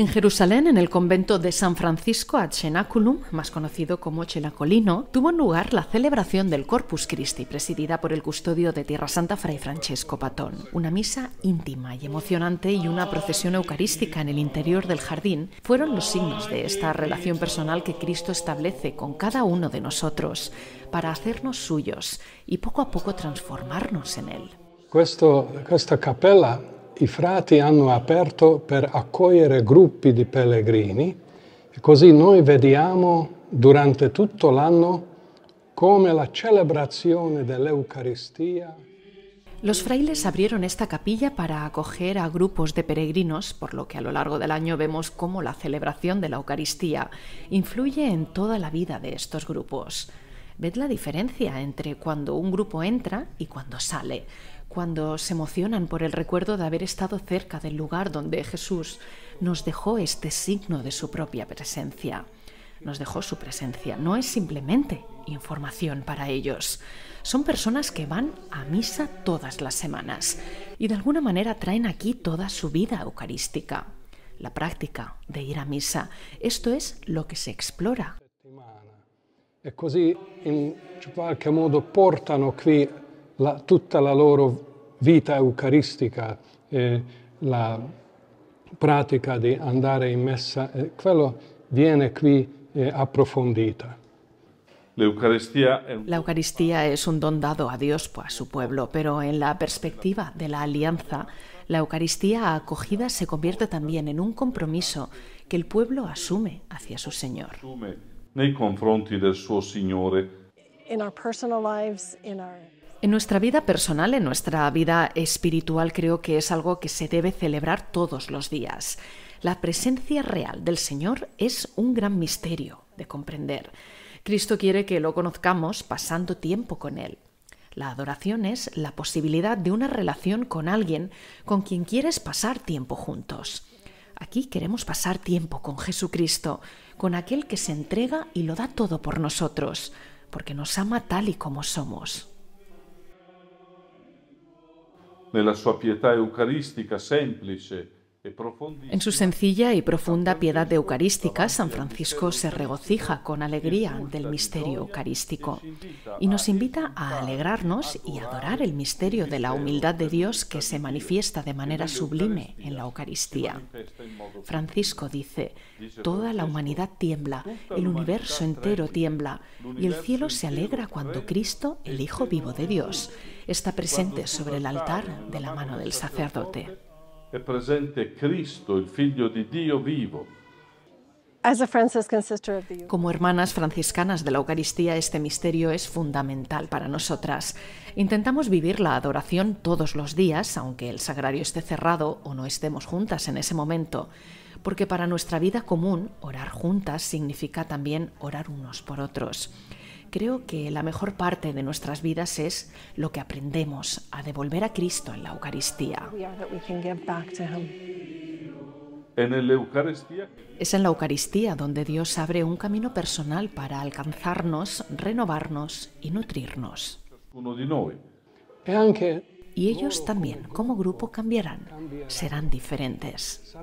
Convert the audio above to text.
En Jerusalén, en el convento de San Francisco ad Cenaculum, más conocido como Cenacolino, tuvo lugar la celebración del Corpus Christi, presidida por el custodio de Tierra Santa Fray Francesco Patón. Una misa íntima y emocionante y una procesión eucarística en el interior del jardín fueron los signos de esta relación personal que Cristo establece con cada uno de nosotros para hacernos suyos y poco a poco transformarnos en él. esta capella i frati hanno aperto per accogliere gruppi di pellegrini e così noi vediamo durante tutto l'anno come la celebrazione dell'Eucaristia Los frailes abrieron esta capilla para acoger a grupos de peregrinos, por lo que a lo largo del año vemos cómo la celebración de la Eucaristía influye en toda la vida de estos grupos. Ved la diferencia entre cuando un grupo entra y cuando sale, cuando se emocionan por el recuerdo de haber estado cerca del lugar donde Jesús nos dejó este signo de su propia presencia. Nos dejó su presencia. No es simplemente información para ellos. Son personas que van a misa todas las semanas y de alguna manera traen aquí toda su vida eucarística. La práctica de ir a misa. Esto es lo que se explora. E così in qualche modo portano qui la, tutta la loro vita eucaristica, eh, la pratica di andare in messa, eh, quello viene qui eh, approfondita. La Eucaristía es un don dado a Dios a su pueblo, pero en la perspectiva de la alianza, la Eucaristía acogida se convierte también en un compromiso que el pueblo asume hacia su Señor. Nei confronti del suo Signore. En nuestra vida personal, en nuestra vida espiritual, creo que es algo que se debe celebrar todos los días. La presencia real del Señor es un gran misterio de comprender. Cristo quiere que lo conozcamos pasando tiempo con Él. La adoración es la posibilidad de una relación con alguien con quien quieres pasar tiempo juntos. Aquí queremos pasar tiempo con Jesucristo, con aquel que se entrega y lo da todo por nosotros, porque nos ama tal y como somos. nella semplice En su sencilla y profunda piedad eucarística, San Francisco se regocija con alegría del misterio eucarístico y nos invita a alegrarnos y adorar el misterio de la humildad de Dios que se manifiesta de manera sublime en la Eucaristía. Francisco dice, toda la humanidad tiembla, el universo entero tiembla y el cielo se alegra cuando Cristo, el Hijo vivo de Dios, está presente sobre el altar de la mano del sacerdote. Es presente Cristo, el Figlio di Dio vivo. Como hermanas franciscanas de la Eucaristía, este misterio es fundamental para nosotras. Intentamos vivir la adoración todos los días, aunque el sagrario esté cerrado o no estemos juntas en ese momento, porque para nuestra vida común, orar juntas significa también orar unos por otros. Creo que la mejor parte de nuestras vidas es lo que aprendemos a devolver a Cristo en la Eucaristía. Es en la Eucaristía donde Dios abre un camino personal para alcanzarnos, renovarnos y nutrirnos. Y ellos también, como grupo, cambiarán. Serán diferentes.